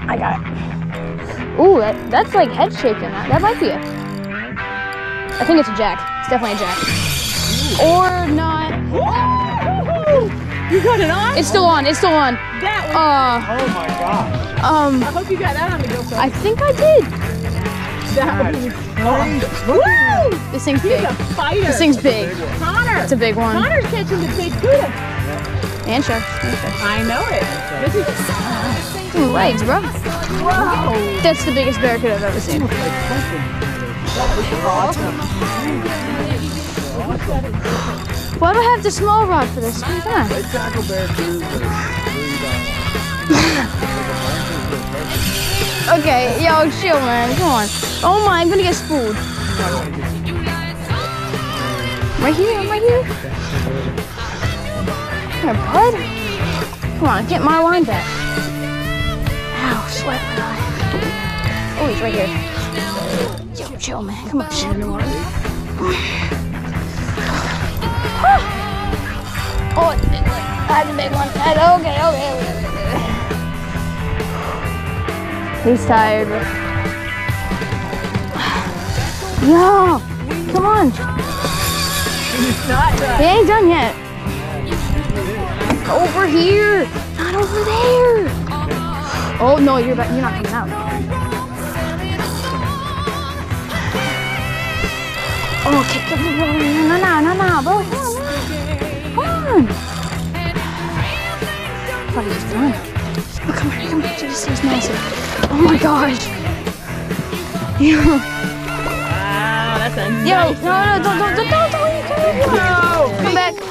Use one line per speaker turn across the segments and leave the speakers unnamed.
I got it. Ooh, that, that's like head shaped in that. That might be it. I think it's a jack. It's definitely a jack. Or not.
You got it on?
It's still on. It's still on.
That one.
Uh,
Oh my gosh.
um,
I hope you got that on the GoPro.
I think I did.
that
That's
one.
crazy.
Woo!
This thing's
He's
big.
a fighter.
This thing's big.
big Connor.
It's a big one.
Connor's catching the big Buddha.
And sharks. And sharks.
I know it.
Ooh, legs, bro. That's the biggest barracuda I've ever seen. Why do I have the small rod for this? Come on.
They tackle barracudas are really
Okay, yo, chill, man. Come on. Oh my, I'm gonna get spooled. Right here, right here. Here, bud. Come on, get my line back. Ow, sweat my eye. Oh, he's right here. Yo, chill, man. Come on, chill. Oh, it's a big one. That's a big one. That's, okay, okay, okay, okay. He's tired. Yo, come on.
He's not done.
He ain't done yet. Over here, not over there. Oh no, you're about, you're not coming out. Oh, okay, no, no, no, no, bro, come on, come on. Thought he was done. Oh, come here, come here, this is massive. Oh my gosh. Yo,
Wow, that's a
yo,
nice
no, no, don't, don't, don't, don't, don't, don't,
No.
come back. Oh.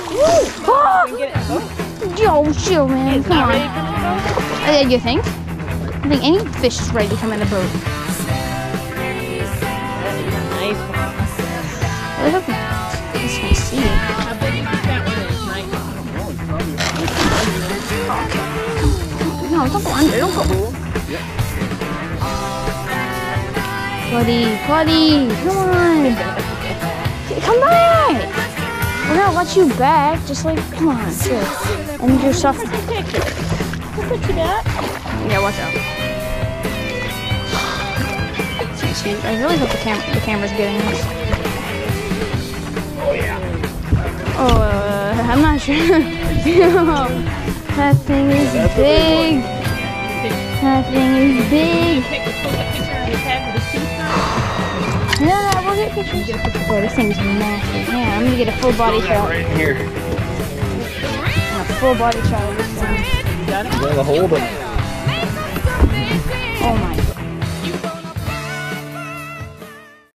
Get it. Oh,
Yo, chill, man.
it's
Come
not
on.
ready for me
Uh, you think? I think any fish is ready to come in the boat.
though? Nice one.
I hope you this can see it.
How do you think that one is? Nice.
No, don't go under. Don't go. Buddy, buddy, come on. Come back. We're gonna let you back. Just like, come on, chill. And you're suffering.
Take a picture. Look what you got.
Yeah, watch out. I really hope the cam the camera's getting this.
Oh yeah.
Oh, uh, I'm not sure. that thing is
That's a
big.
big
That thing is big. No, we'll get pictures. This thing's massive. Yeah, I'm gonna get a full body shot.
Right here.
A full body shot of this thing.
You got it?
You gotta hold.
Oh my